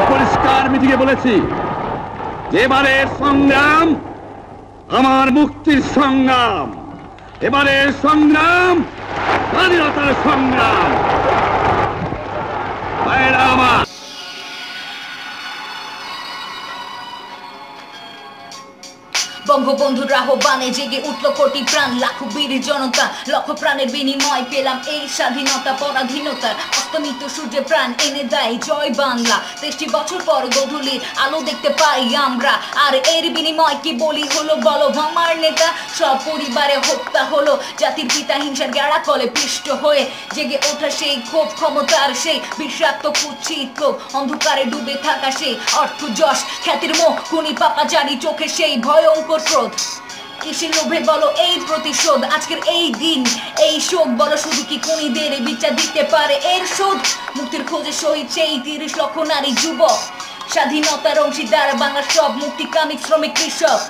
পরিষ্কার মিটিংয়ে বলেছি যে এবারের সংগ্রাম আমার মুক্তির সংগ্রাম। এবারের সংগ্রাম স্বাধীনতার সংগ্রাম। আমার। বঙ্গবন্ধুর আহ্বানে জেগে উঠল কোটি প্রাণ, লাখো বীর জনতা, লক্ষ প্রাণের বিনিময় পেলাম এই স্বাধীনতা, পরাধীনতার অস্তমিত সূর্যে প্রাণ এনে দেয় জয় বাংলা। তেষ্টি বছর পর গধূলির আলো দেখতে পাই আমরা। আর এর বিনিময় কি বলি হলো বলো? আমার নেতা সব পরিবারে হত্যা হলো। জাতির পিতা হিংসার গেড়া কলে পিষ্ট হয়ে জেগে ওঠা সেই ক্ষোভ, ক্ষমতার সেই বিষাক্ত কুচ্ছিত লোক অন্ধকারে ডুবে থাকা সেই অর্থ যশ। খ্যাতির মোহ, খুনি পাপাচারি চোখে সেই ভয়ঙ্কর ক্রোধ। কিসের লোভে বলো এই প্রতিশোধ? আজকের এই দিন, এই শোক বলো শুধু কি খুনিদের বিচার দিতে পারে? এর শোধ, মুক্তির খোঁজে শহীদ সেই তিরিশ লক্ষ নারী যুবক। স্বাধীনতার অংশীদার বাংলার সব মুক্তিকামী শ্রমিক কৃষক।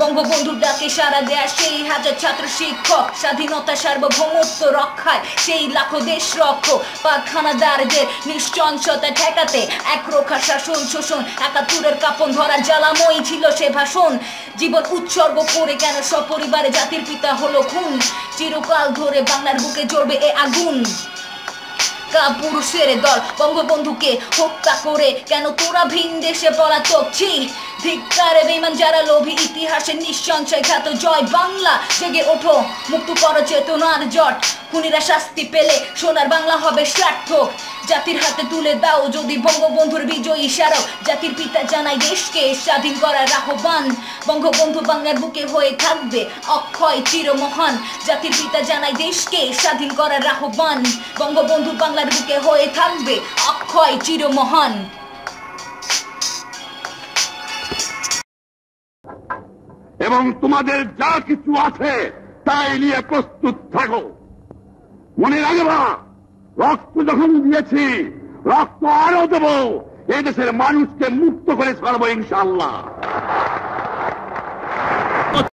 বঙ্গবন্ধুর ডাকে সারা দেয়া সেই হাজার ছাত্র শিক্ষক, স্বাধীনতা সার্বভৌমত্ব রক্ষায়, সেই লাখো দেশ রক্ষক পাখানাদারদের নিশ্চঞ্চতা ঠেকাতে এক রক্ষা শাসন, শোষণ, একাত্তরের কাপন ধরা জ্বালাময়ী ছিল সে ভাষণ। জীবন উৎসর্গ করে কেন সপরিবারে জাতির পিতা হলো খুন? চিরকাল ধরে বাংলার বুকে জ্বলবে এ আগুন। পুরুষের দল। বঙ্গবন্ধুকে হত্যা করে কেন তোরা ভিন দেশে পলাতক? ছি, ধিক্কারে বেমান যারা লোভী ইতিহাসের নিঃসঞ্চয় খ্যাত জয় বাংলা জেগে ওঠো। মুক্ত কর চেতনার জট, খুনিরা শাস্তি পেলে সোনার বাংলা হবে সার্থক। জাতির হাতে তুলে দাও যদি বঙ্গবন্ধুর বিজয়ী স্মারক। জাতির পিতা জানাই দেশকে স্বাধীন করার আহ্বান। বঙ্গবন্ধু বাংলার বুকে হয়ে থাকবে অক্ষয় চিরমহান। জাতির পিতা জানাই দেশকে স্বাধীন করার আহ্বান। বঙ্গবন্ধু বাংলার বুকে হয়ে থাকবে অক্ষয় চিরমহান। এবং তোমাদের যা কিছু আছে, তাই নিয়ে প্রস্তুত থাকো। মনে রাখবা রক্ত যখন দিয়েছি রক্ত আরও দেবো। এদেশের মানুষকে মুক্ত করে ছাড়বো ইনশাল্লাহ